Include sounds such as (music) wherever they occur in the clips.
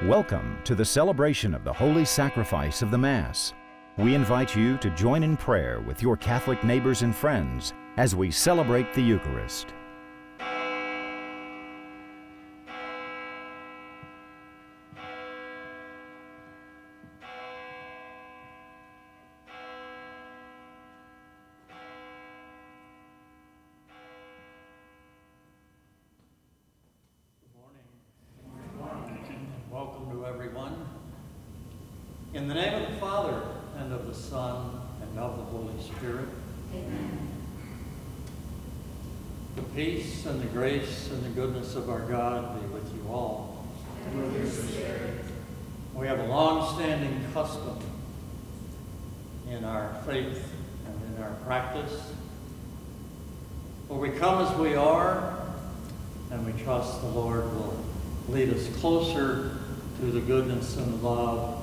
Welcome to the celebration of the holy sacrifice of the Mass. We invite you to join in prayer with your Catholic neighbors and friends as we celebrate the Eucharist. Welcome to everyone. In the name of the Father, and of the Son, and of the Holy Spirit. Amen. The peace and the grace and the goodness of our God be with you all. And with your spirit. We have a long-standing custom in our faith and in our practice. For we come as we are, and we trust the Lord will lead us closer to the goodness and love,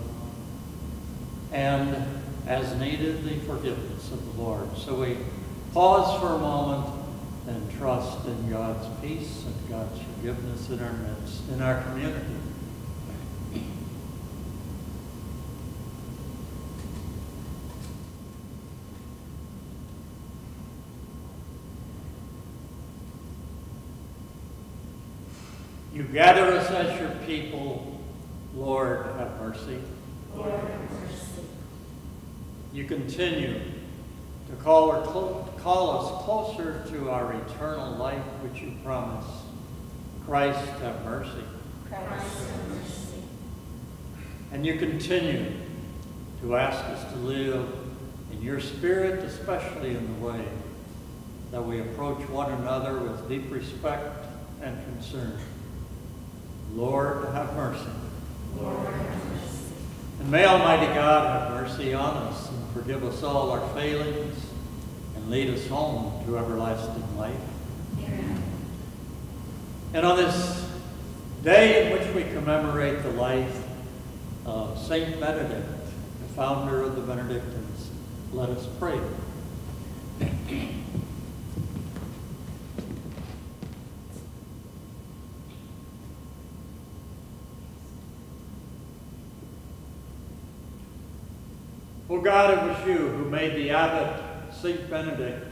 and as needed, the forgiveness of the Lord. So we pause for a moment and trust in God's peace and God's forgiveness in our midst, in our community. Gather us as your people. Lord, have mercy. Lord, have mercy. You continue to call, call us closer to our eternal life which you promise. Christ, have mercy. Christ, have mercy. And you continue to ask us to live in your spirit, especially in the way that we approach one another with deep respect and concern. Lord, have mercy. Lord, have mercy. And may Almighty God have mercy on us and forgive us all our failings and lead us home to everlasting life. Amen. And on this day in which we commemorate the life of Saint Benedict, the founder of the Benedictines, let us pray. O God, it was you who made the abbot Saint Benedict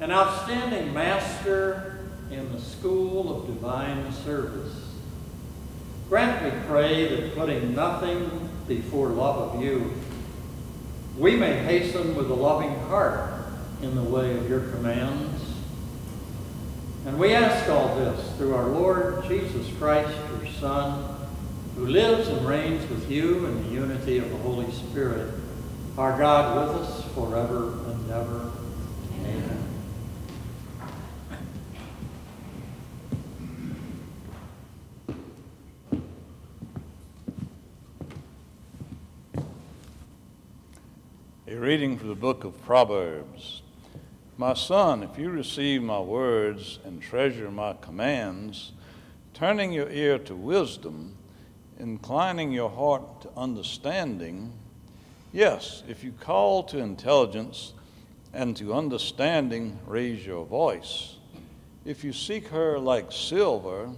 an outstanding master in the school of divine service. Grant, we pray, that putting nothing before love of you, we may hasten with a loving heart in the way of your commands. And we ask all this through our Lord Jesus Christ, your Son, who lives and reigns with you in the unity of the Holy Spirit, our God with us forever and ever. Amen. A reading from the book of Proverbs. My son, if you receive my words and treasure my commands, turning your ear to wisdom, inclining your heart to understanding, yes, if you call to intelligence and to understanding, raise your voice. If you seek her like silver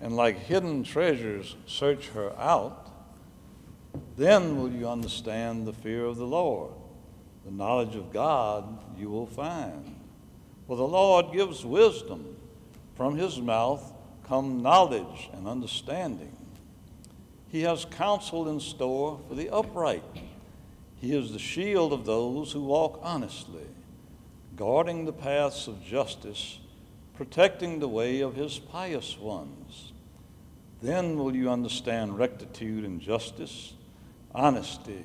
and like hidden treasures, search her out, then will you understand the fear of the Lord. The knowledge of God you will find. For the Lord gives wisdom. From his mouth come knowledge and understanding. He has counsel in store for the upright. He is the shield of those who walk honestly, guarding the paths of justice, protecting the way of his pious ones. Then will you understand rectitude and justice, honesty,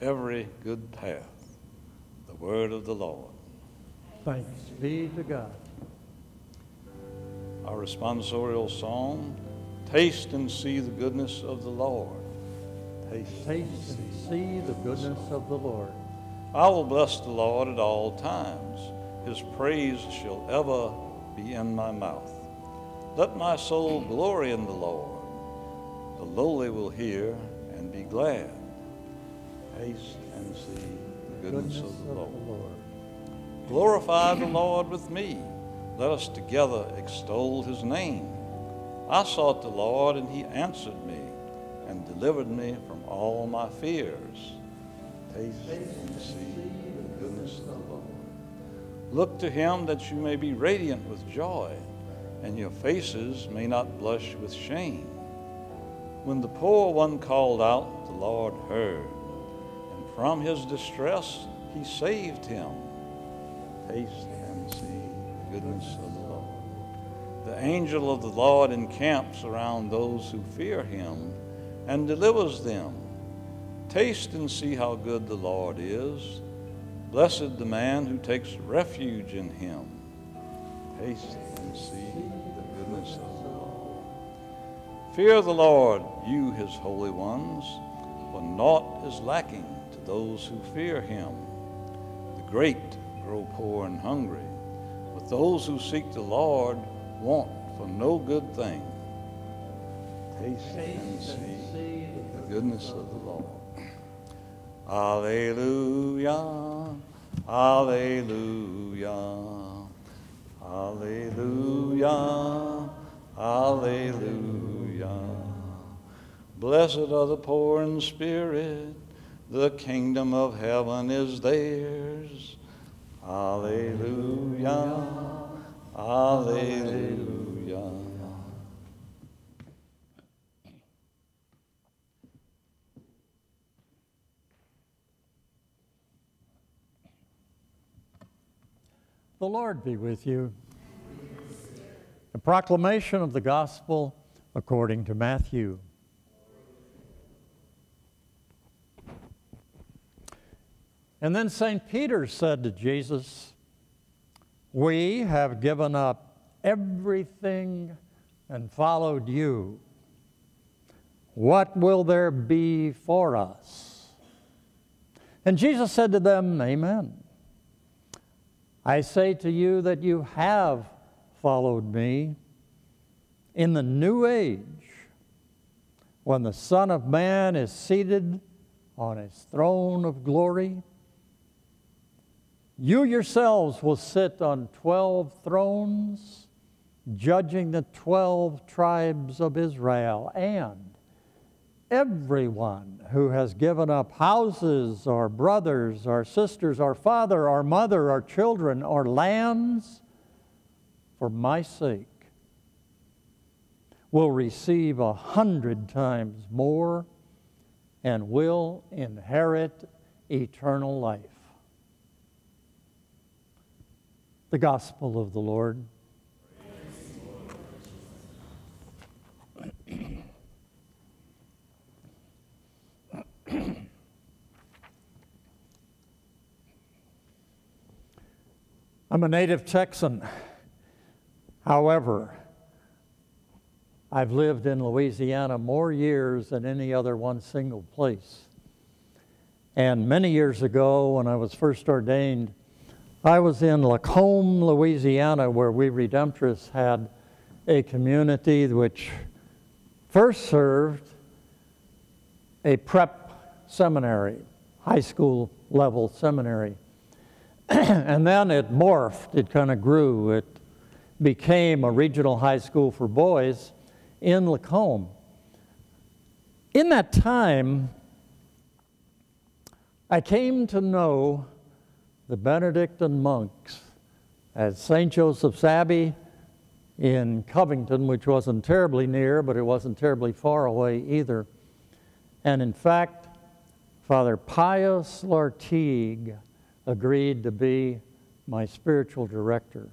every good path. The word of the Lord. Thanks be to God. Our responsorial song Taste and see the goodness of the Lord. Taste, Taste and see the goodness of the Lord. I will bless the Lord at all times. His praise shall ever be in my mouth. Let my soul glory in the Lord. The lowly will hear and be glad. Taste and see the goodness, of the Lord. Glorify the Lord with me. Let us together extol his name. I sought the Lord, and he answered me and delivered me from all my fears. Taste and see the goodness of the Lord. Look to him that you may be radiant with joy, and your faces may not blush with shame. When the poor one called out, the Lord heard, and from his distress he saved him. Taste and see the goodness of the Lord. The angel of the Lord encamps around those who fear him and delivers them. Taste and see how good the Lord is. Blessed the man who takes refuge in him. Taste and see the goodness of the Lord. Fear the Lord, you his holy ones, for naught is lacking to those who fear him. The great grow poor and hungry, but those who seek the Lord want for no good thing. Taste and see the goodness of the Lord. Alleluia, Alleluia, Alleluia, Alleluia. Blessed are the poor in spirit, the kingdom of heaven is theirs. Alleluia, Alleluia. The Lord be with you. A proclamation of the gospel according to Matthew. And then St. Peter said to Jesus, We have given up everything and followed you. What will there be for us? And Jesus said to them, Amen. I say to you that you have followed me in the new age when the Son of Man is seated on his throne of glory. You yourselves will sit on 12 thrones, judging the 12 tribes of Israel, and everyone who has given up houses, or brothers, or sisters, or father, or mother, or children, or lands for my sake will receive a hundred times more and will inherit eternal life. The Gospel of the Lord. I'm a native Texan. However, I've lived in Louisiana more years than any other one single place. And many years ago, when I was first ordained, I was in Lacombe, Louisiana, where we Redemptorists had a community which first served a prep seminary, high school level seminary. (clears throat) and then it morphed, it kind of grew. It became a regional high school for boys in Lacombe. In that time, I came to know the Benedictine monks at St. Joseph's Abbey in Covington, which wasn't terribly near, but it wasn't terribly far away either. And in fact, Father Pius Lartigue agreed to be my spiritual director.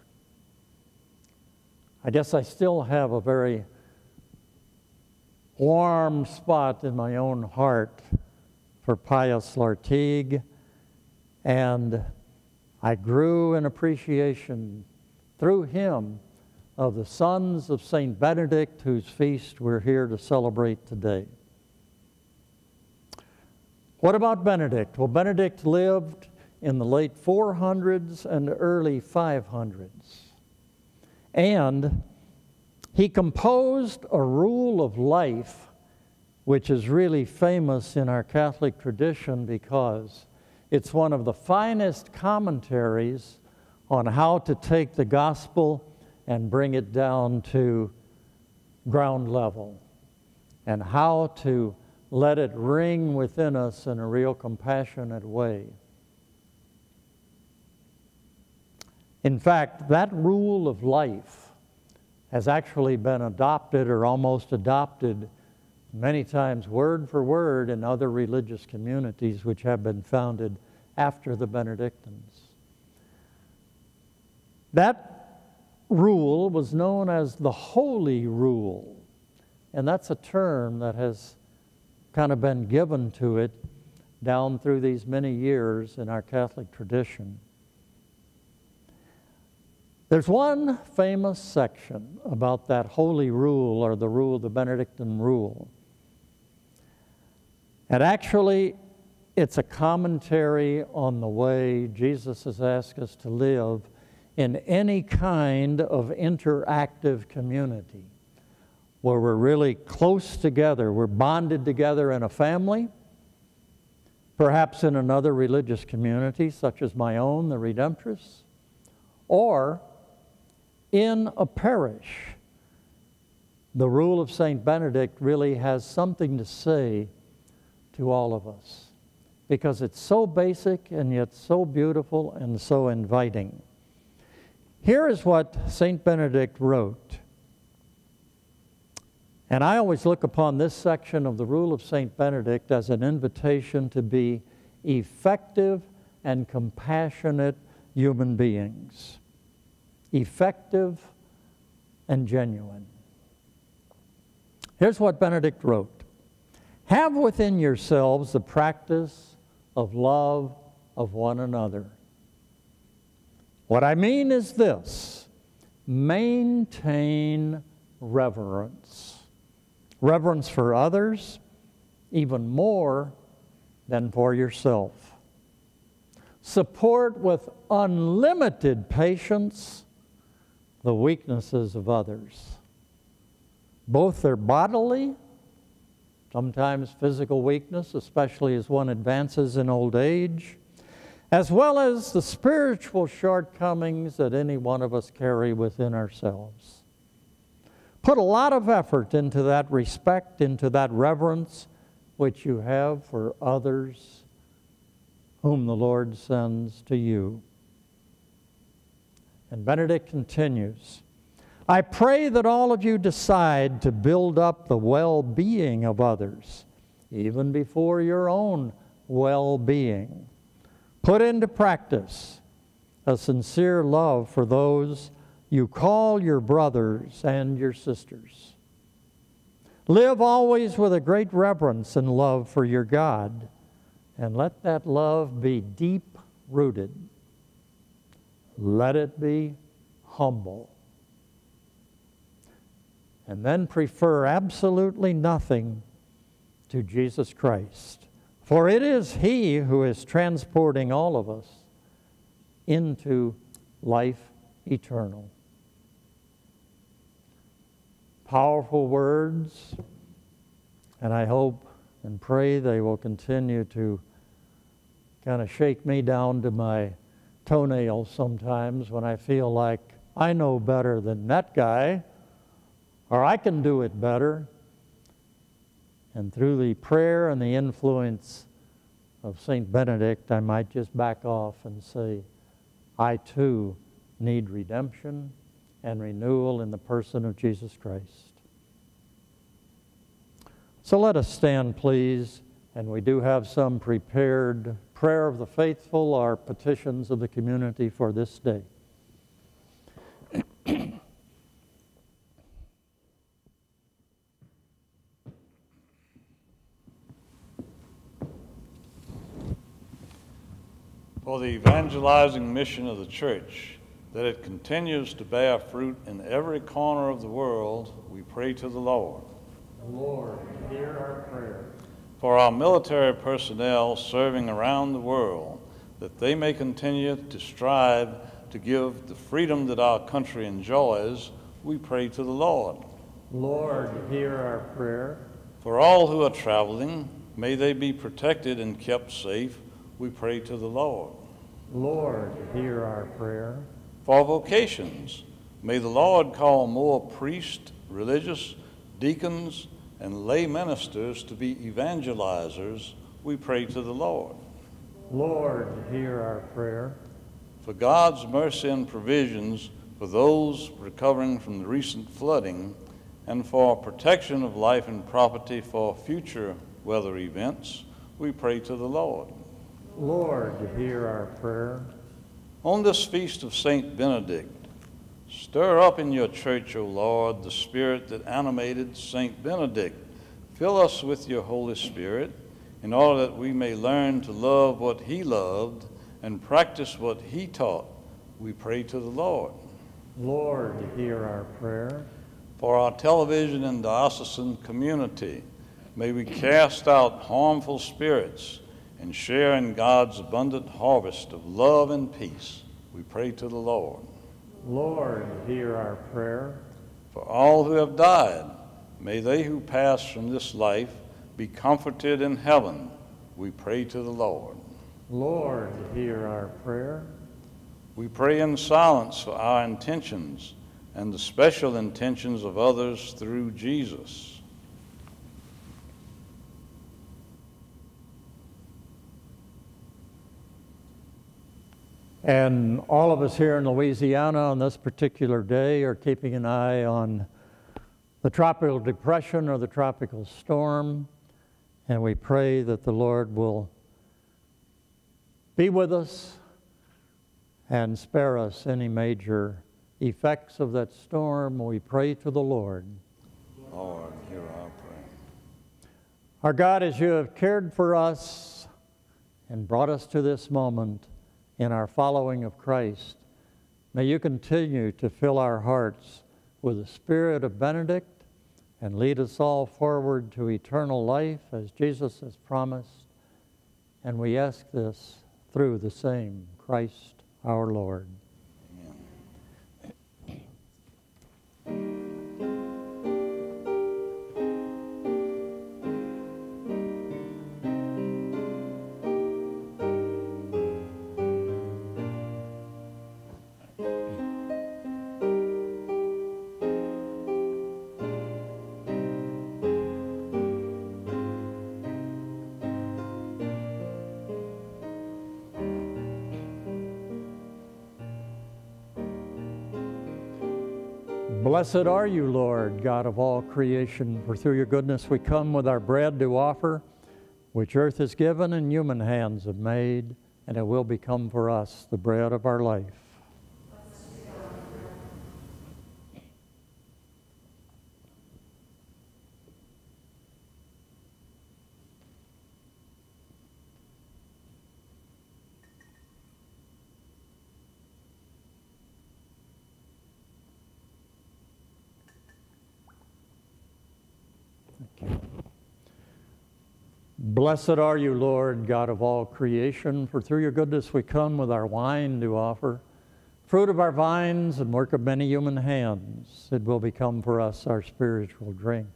I guess I still have a very warm spot in my own heart for Pius Lartigue, and I grew in appreciation through him of the sons of St. Benedict, whose feast we're here to celebrate today. What about Benedict? Well, Benedict lived in the late 400s and early 500s. And he composed a rule of life which is really famous in our Catholic tradition because it's one of the finest commentaries on how to take the gospel and bring it down to ground level and how to let it ring within us in a real compassionate way. In fact, that rule of life has actually been adopted or almost adopted many times word for word in other religious communities which have been founded after the Benedictines. That rule was known as the Holy Rule, and that's a term that has kind of been given to it down through these many years in our Catholic tradition. There's one famous section about that holy rule or the rule, the Benedictine rule. And actually, it's a commentary on the way Jesus has asked us to live in any kind of interactive community where we're really close together, we're bonded together in a family, perhaps in another religious community, such as my own, the Redemptorists, or in a parish. The rule of St. Benedict really has something to say to all of us because it's so basic and yet so beautiful and so inviting. Here is what St. Benedict wrote. And I always look upon this section of the Rule of St. Benedict as an invitation to be effective and compassionate human beings. Effective and genuine. Here's what Benedict wrote Have within yourselves the practice of love of one another what I mean is this maintain reverence. Reverence for others, even more than for yourself. Support with unlimited patience the weaknesses of others, both their bodily, sometimes physical weakness, especially as one advances in old age as well as the spiritual shortcomings that any one of us carry within ourselves. Put a lot of effort into that respect, into that reverence which you have for others whom the Lord sends to you. And Benedict continues I pray that all of you decide to build up the well being of others, even before your own well being Put into practice a sincere love for those you call your brothers and your sisters. Live always with a great reverence and love for your God, and let that love be deep rooted. Let it be humble. And then prefer absolutely nothing to Jesus Christ. For it is He who is transporting all of us into life eternal. Powerful words, and I hope and pray they will continue to kind of shake me down to my toenails sometimes when I feel like I know better than that guy, or I can do it better. And through the prayer and the influence of St. Benedict, I might just back off and say, I too need redemption and renewal in the person of Jesus Christ. So let us stand, please, and we do have some prepared prayer of the faithful, our petitions of the community for this day. for the evangelizing mission of the church, that it continues to bear fruit in every corner of the world, we pray to the Lord. Lord, hear our prayer. For our military personnel serving around the world, that they may continue to strive to give the freedom that our country enjoys, we pray to the Lord. Lord, hear our prayer. For all who are traveling, may they be protected and kept safe we pray to the Lord. Lord, hear our prayer. For vocations, may the Lord call more priests, religious, deacons, and lay ministers to be evangelizers, we pray to the Lord. Lord, hear our prayer. For God's mercy and provisions for those recovering from the recent flooding, and for protection of life and property for future weather events, we pray to the Lord. Lord, hear our prayer. On this feast of Saint Benedict, stir up in your church, O Lord, the spirit that animated Saint Benedict. Fill us with your Holy Spirit in order that we may learn to love what he loved and practice what he taught. We pray to the Lord. Lord, hear our prayer. For our television and diocesan community, may we cast out harmful spirits and share in God's abundant harvest of love and peace. We pray to the Lord. Lord, hear our prayer. For all who have died, may they who pass from this life be comforted in heaven. We pray to the Lord. Lord, hear our prayer. We pray in silence for our intentions and the special intentions of others through Jesus. And all of us here in Louisiana on this particular day are keeping an eye on the tropical depression or the tropical storm. And we pray that the Lord will be with us and spare us any major effects of that storm. We pray to the Lord. Lord, hear our prayer. Our God, as you have cared for us and brought us to this moment in our following of Christ, may you continue to fill our hearts with the spirit of Benedict and lead us all forward to eternal life as Jesus has promised. And we ask this through the same Christ our Lord. Blessed are you, Lord, God of all creation, for through your goodness we come with our bread to offer, which earth has given and human hands have made, and it will become for us the bread of our life. Blessed are you, Lord, God of all creation, for through your goodness we come with our wine to offer, fruit of our vines and work of many human hands. It will become for us our spiritual drink.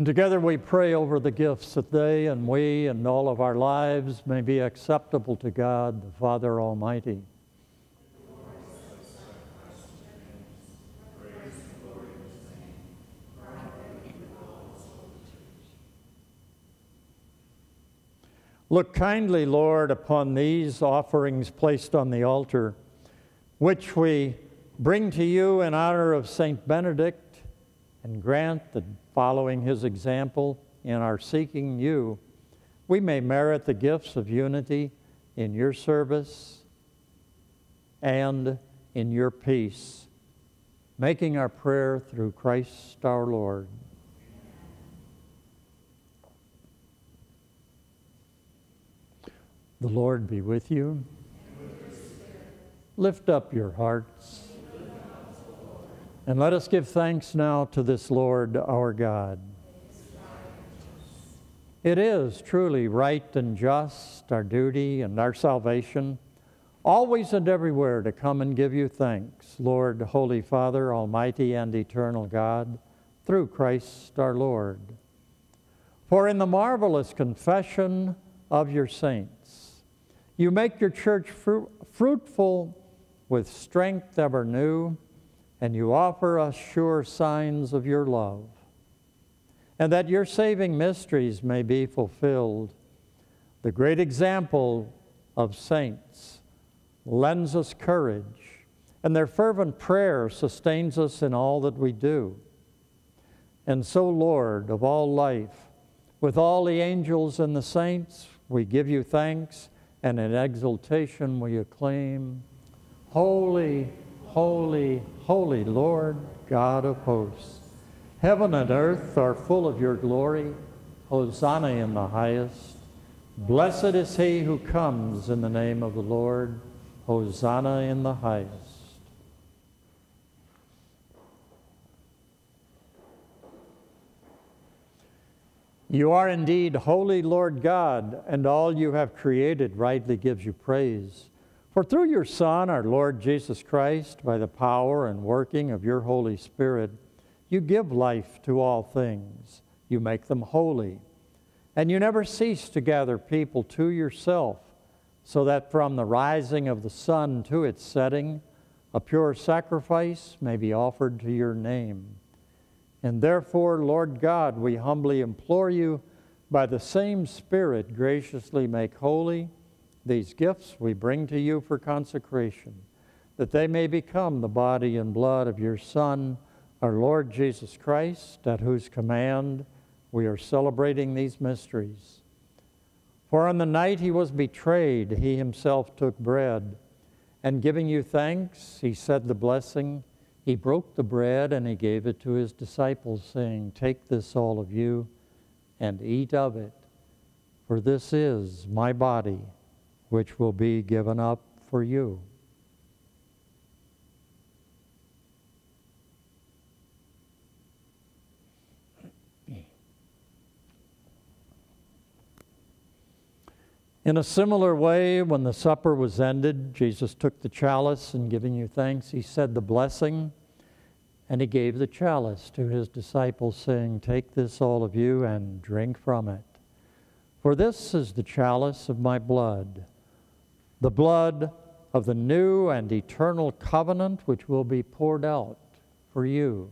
And together we pray over the gifts that they and we and all of our lives may be acceptable to God, the Father Almighty. Look kindly, Lord, upon these offerings placed on the altar, which we bring to you in honor of Saint Benedict, and grant that following his example in our seeking you, we may merit the gifts of unity in your service and in your peace, making our prayer through Christ our Lord. The Lord be with you. Lift up your hearts. And let us give thanks now to this Lord our God. It is truly right and just, our duty and our salvation, always and everywhere to come and give you thanks, Lord, Holy Father, Almighty and eternal God, through Christ our Lord. For in the marvelous confession of your saints, you make your church fru- fruitful with strength ever new, and you offer us sure signs of your love and that your saving mysteries may be fulfilled. The great example of saints lends us courage, and their fervent prayer sustains us in all that we do. And so, Lord of all life, with all the angels and the saints, we give you thanks, and in exultation we acclaim, Holy, holy, holy Lord, God of hosts. Heaven and earth are full of your glory. Hosanna in the highest. Blessed is he who comes in the name of the Lord. Hosanna in the highest. You are indeed holy, Lord God, and all you have created rightly gives you praise. For through your Son, our Lord Jesus Christ, by the power and working of your Holy Spirit, you give life to all things, you make them holy, and you never cease to gather people to yourself, so that from the rising of the sun to its setting, a pure sacrifice may be offered to your name. And therefore, Lord God, we humbly implore you, by the same Spirit, graciously make holy these gifts we bring to you for consecration, that they may become the body and blood of your Son our Lord Jesus Christ, at whose command we are celebrating these mysteries. For on the night he was betrayed, he himself took bread, and giving you thanks, he said the blessing. He broke the bread and he gave it to his disciples, saying, Take this, all of you, and eat of it, for this is my body, which will be given up for you. In a similar way, when the supper was ended, Jesus took the chalice and giving you thanks, he said the blessing, and he gave the chalice to his disciples, saying, Take this, all of you, and drink from it. For this is the chalice of my blood, the blood of the new and eternal covenant, which will be poured out for you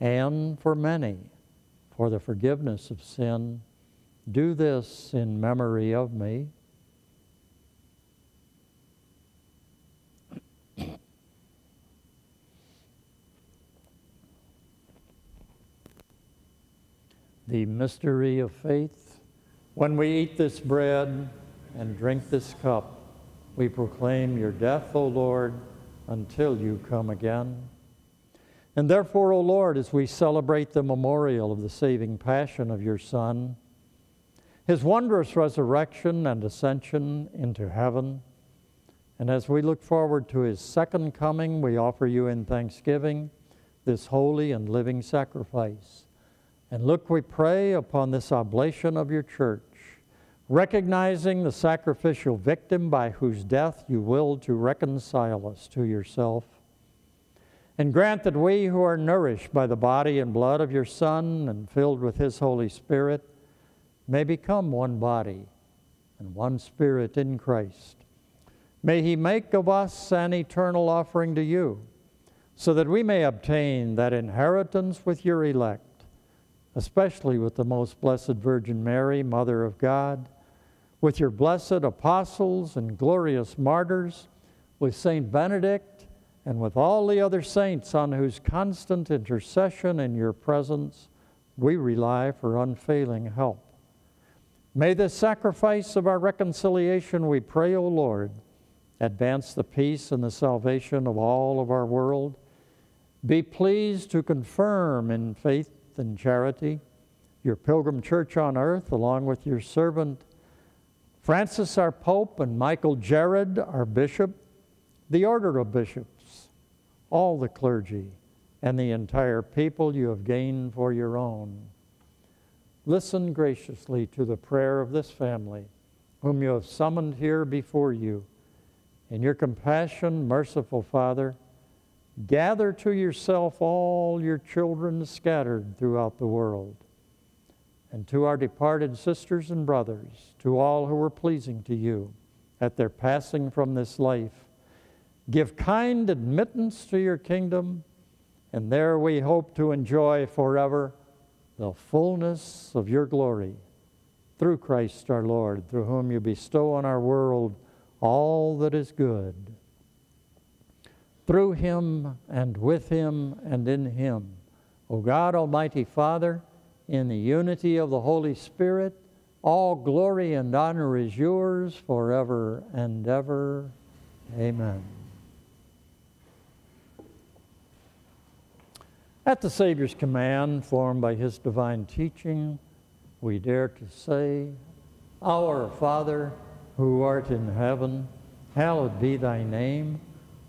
and for many for the forgiveness of sin do this in memory of me. (coughs) the mystery of faith. When we eat this bread and drink this cup, we proclaim your death, O Lord, until you come again. And therefore, O Lord, as we celebrate the memorial of the saving passion of your Son, his wondrous resurrection and ascension into heaven. And as we look forward to his second coming, we offer you in thanksgiving this holy and living sacrifice. And look, we pray upon this oblation of your church, recognizing the sacrificial victim by whose death you willed to reconcile us to yourself. And grant that we who are nourished by the body and blood of your Son and filled with his Holy Spirit may become one body and one spirit in Christ. May He make of us an eternal offering to you, so that we may obtain that inheritance with your elect, especially with the most blessed Virgin Mary, Mother of God, with your blessed apostles and glorious martyrs, with Saint Benedict, and with all the other saints on whose constant intercession in your presence we rely for unfailing help. May the sacrifice of our reconciliation, we pray, O Lord, advance the peace and the salvation of all of our world. Be pleased to confirm in faith and charity your pilgrim church on earth, along with your servant Francis, our Pope, and Michael Jared, our Bishop, the order of bishops, all the clergy, and the entire people you have gained for your own. listen graciously to the prayer of this family, whom you have summoned here before you. In your compassion, merciful Father, gather to yourself all your children scattered throughout the world. And to our departed sisters and brothers, to all who were pleasing to you at their passing from this life, give kind admittance to your kingdom, and there we hope to enjoy forever the fullness of your glory. Through Christ our Lord, through whom you bestow on our world all that is good. Through him and with him and in him, O God, Almighty Father, in the unity of the Holy Spirit, all glory and honor is yours forever and ever. Amen. At the Savior's command, formed by his divine teaching, we dare to say, Our Father, who art in heaven, hallowed be thy name.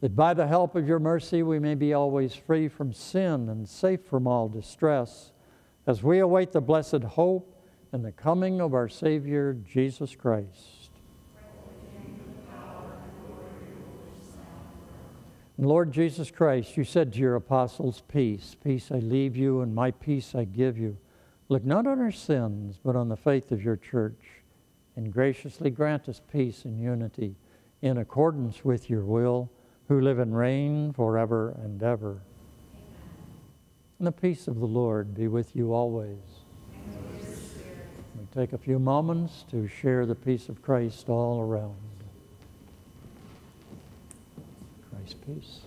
that by the help of your mercy we may be always free from sin and safe from all distress, as we await the blessed hope and the coming of our Savior, Jesus Christ. Lord Jesus Christ, you said to your apostles, Peace, peace I leave you, and my peace I give you. Look not on our sins, but on the faith of your church, and graciously grant us peace and unity in accordance with your will, who live and reign forever and ever. And the peace of the Lord be with you always. We take a few moments to share the peace of Christ all around. Christ's peace.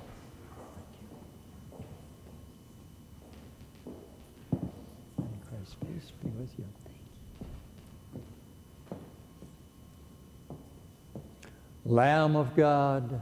peace be with you. Lamb of God,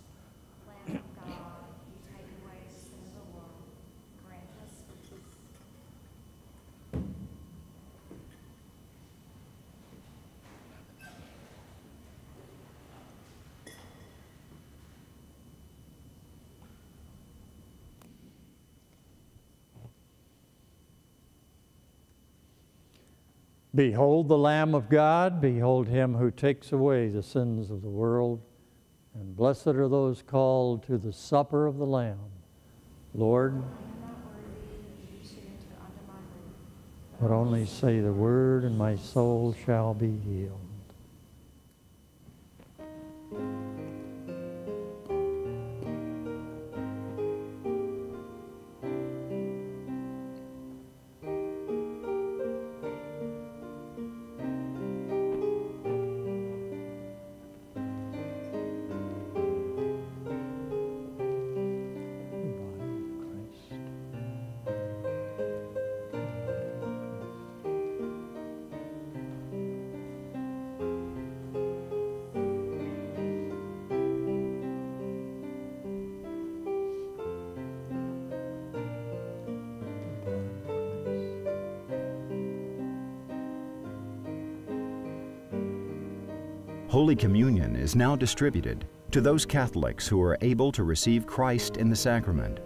Behold the Lamb of God, behold him who takes away the sins of the world. And blessed are those called to the supper of the Lamb. Lord, but only say the word, and my soul shall be healed. Holy Communion is now distributed to those Catholics who are able to receive Christ in the sacrament.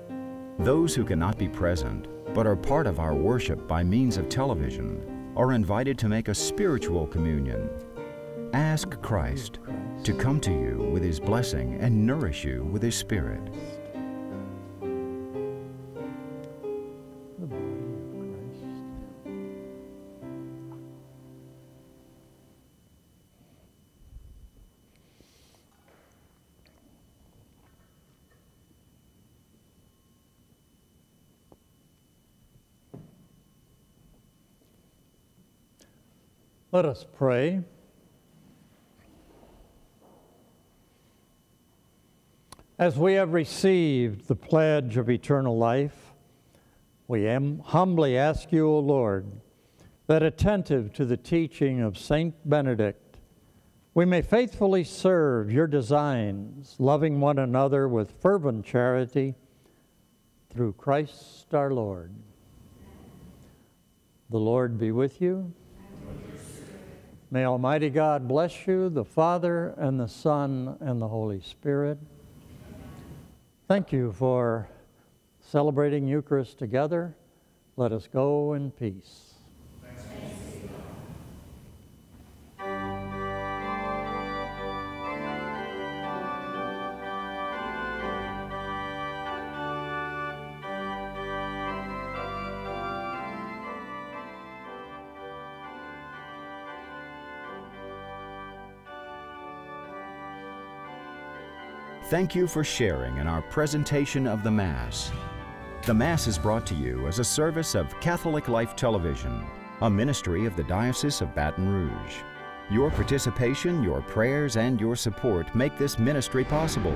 Those who cannot be present but are part of our worship by means of television are invited to make a spiritual communion. Ask Christ to come to you with His blessing and nourish you with His Spirit. Let us pray. As we have received the pledge of eternal life, we humbly ask you, O Lord, that attentive to the teaching of Saint Benedict, we may faithfully serve your designs, loving one another with fervent charity through Christ our Lord. The Lord be with you. May Almighty God bless you, the Father, and the Son, and the Holy Spirit. Thank you for celebrating Eucharist together. Let us go in peace. Thank you for sharing in our presentation of the Mass. The Mass is brought to you as a service of Catholic Life Television, a ministry of the Diocese of Baton Rouge. Your participation, your prayers, and your support make this ministry possible.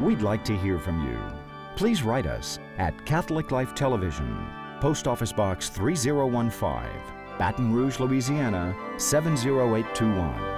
We'd like to hear from you. Please write us at Catholic Life Television, Post Office Box 3015, Baton Rouge, Louisiana 70821